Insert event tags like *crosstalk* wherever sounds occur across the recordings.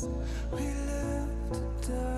We live to die.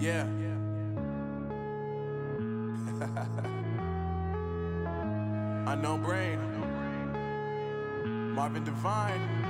Yeah. *laughs* Unknown brain. Marvin Divine.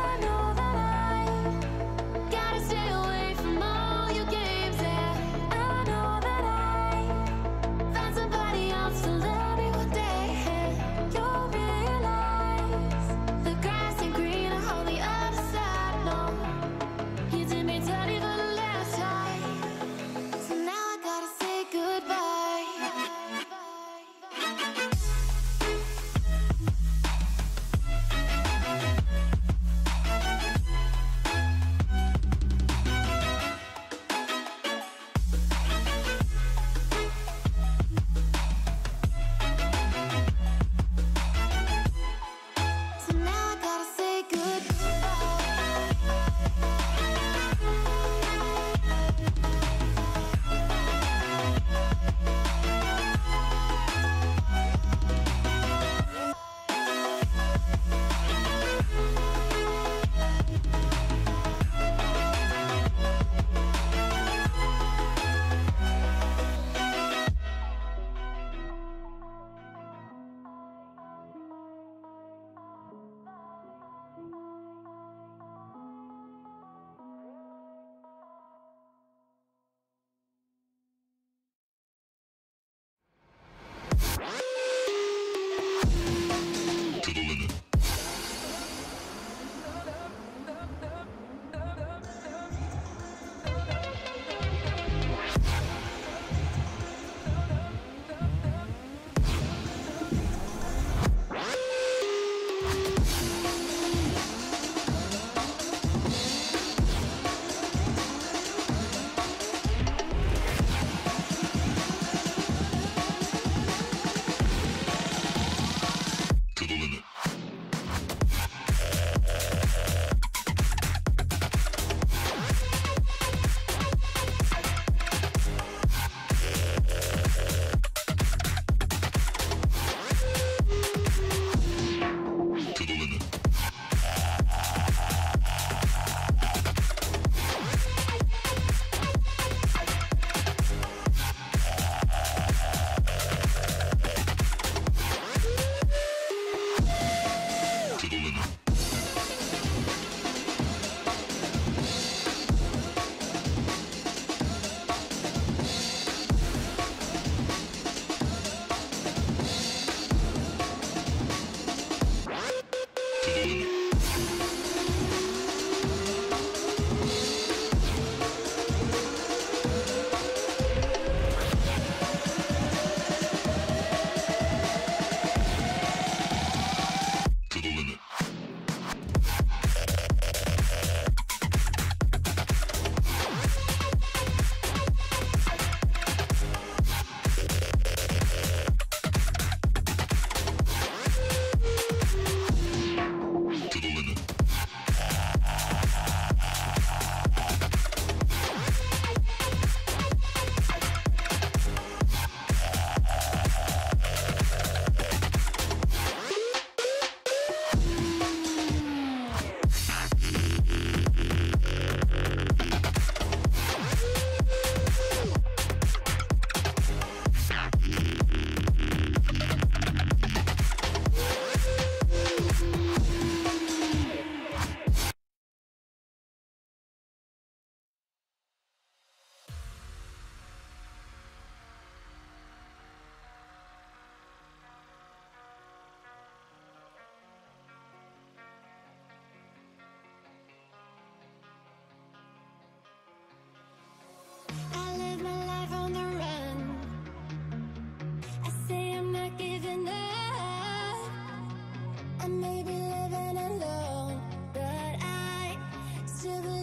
to the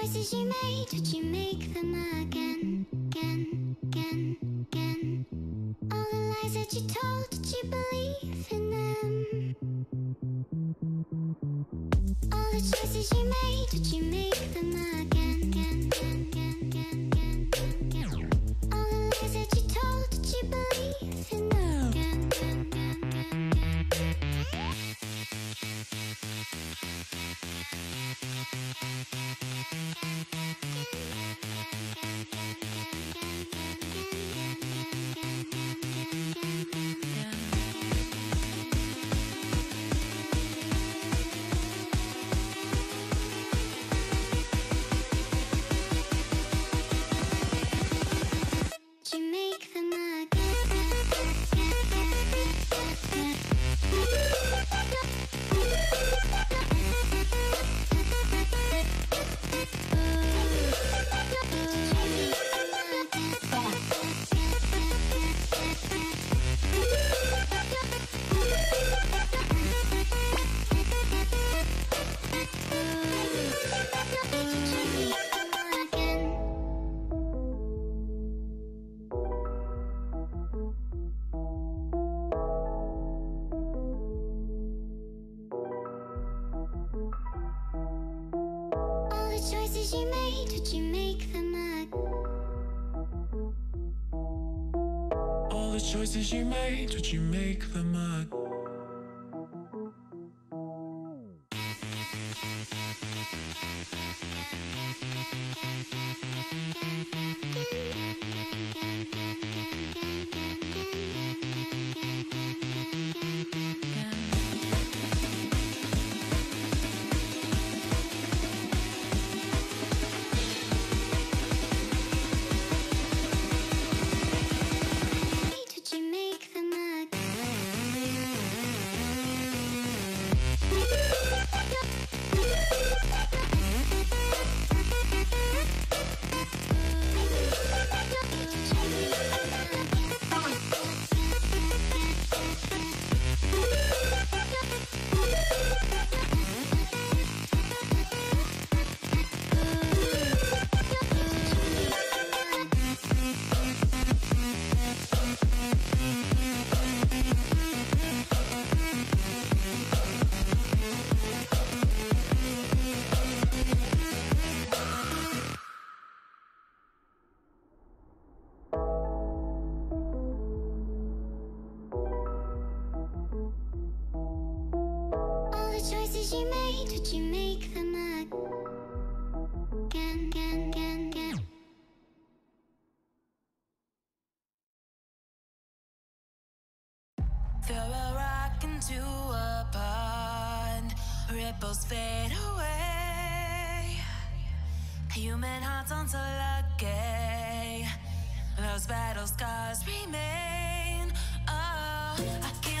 choices you made, did you make them again? she made, did she make them mad? All the choices you made, did you make them mad? shadows fade away. Human hearts aren't so lucky. Those battle scars remain. Oh, I can't.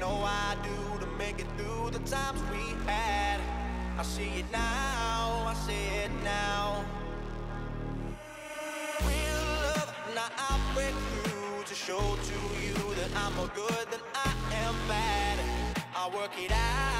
Know I do to make it through the times we had. I see it now, I see it now. Real love, now I break through to show to you that I'm more good than I am bad. I work it out,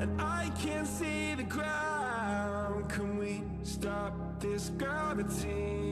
and I can't see the ground. Can we stop this gravity?